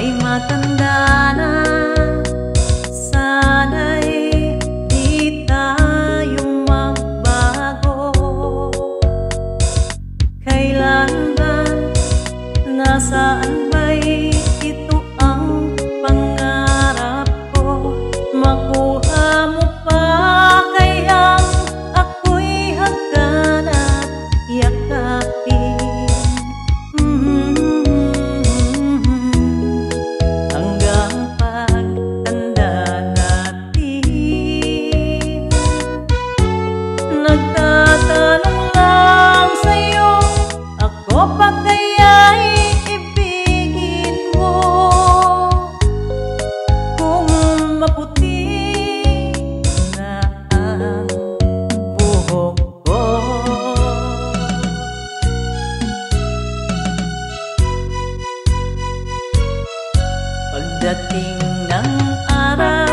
Ika'y matanda na Sana'y di tayo magbago Kailan ba? Nasaan Pagdating ng araw